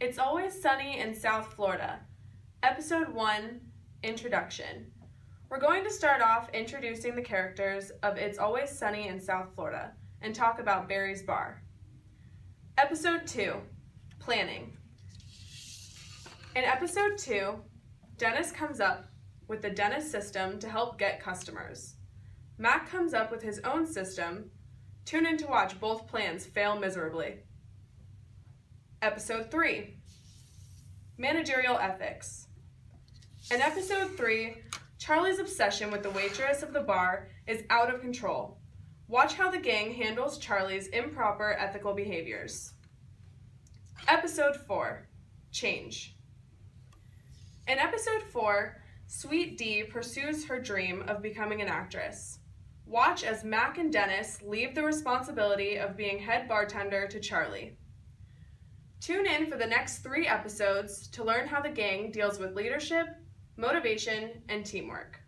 It's Always Sunny in South Florida, Episode 1 Introduction. We're going to start off introducing the characters of It's Always Sunny in South Florida and talk about Barry's Bar. Episode 2 Planning. In Episode 2, Dennis comes up with the Dennis system to help get customers. Mac comes up with his own system. Tune in to watch both plans fail miserably. Episode 3 Managerial Ethics. In Episode 3, Charlie's obsession with the waitress of the bar is out of control. Watch how the gang handles Charlie's improper ethical behaviors. Episode 4 Change. In Episode 4, Sweet Dee pursues her dream of becoming an actress. Watch as Mac and Dennis leave the responsibility of being head bartender to Charlie. Tune in for the next three episodes to learn how the gang deals with leadership, motivation, and teamwork.